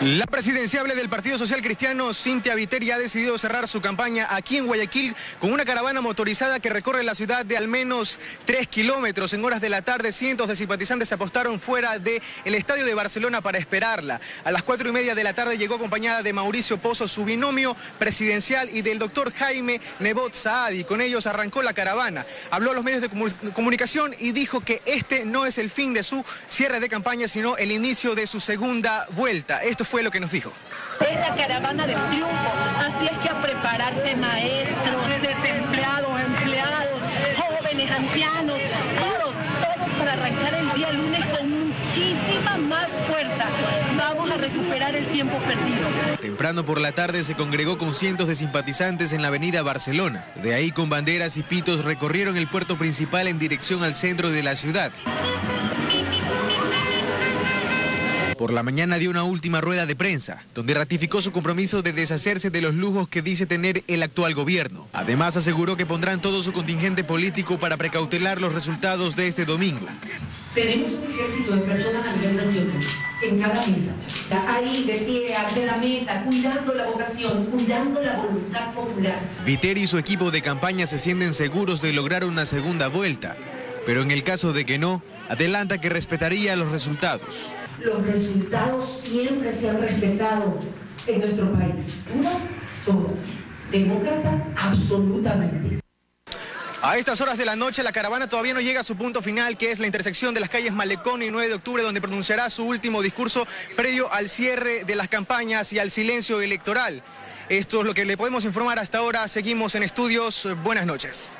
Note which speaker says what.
Speaker 1: La presidenciable del Partido Social Cristiano, Cintia Viteri, ha decidido cerrar su campaña aquí en Guayaquil con una caravana motorizada que recorre la ciudad de al menos tres kilómetros. En horas de la tarde, cientos de simpatizantes se apostaron fuera del estadio de Barcelona para esperarla. A las cuatro y media de la tarde llegó acompañada de Mauricio Pozo, su binomio presidencial, y del doctor Jaime Nebot Saadi. Con ellos arrancó la caravana. Habló a los medios de comunicación y dijo que este no es el fin de su cierre de campaña, sino el inicio de su segunda vuelta. Esto fue lo que nos dijo.
Speaker 2: Es la caravana del triunfo, así es que a prepararse maestros, desempleados, empleados, jóvenes, ancianos, todos, todos para arrancar el día lunes con muchísima más fuerza. Vamos a recuperar el tiempo perdido.
Speaker 1: Temprano por la tarde se congregó con cientos de simpatizantes en la avenida Barcelona. De ahí con banderas y pitos recorrieron el puerto principal en dirección al centro de la ciudad. Por la mañana dio una última rueda de prensa, donde ratificó su compromiso de deshacerse de los lujos que dice tener el actual gobierno. Además aseguró que pondrán todo su contingente político para precautelar los resultados de este domingo.
Speaker 3: Tenemos un ejército de personas a nivel nacional, en cada mesa, ahí de pie, ante la mesa, cuidando la vocación, cuidando la voluntad popular.
Speaker 1: Viteri y su equipo de campaña se sienten seguros de lograr una segunda vuelta, pero en el caso de que no, adelanta que respetaría los resultados
Speaker 3: los resultados siempre se han respetado en nuestro país. Unas, todas. Demócrata, absolutamente.
Speaker 1: A estas horas de la noche la caravana todavía no llega a su punto final, que es la intersección de las calles Malecón y 9 de octubre, donde pronunciará su último discurso previo al cierre de las campañas y al silencio electoral. Esto es lo que le podemos informar hasta ahora. Seguimos en estudios. Buenas noches.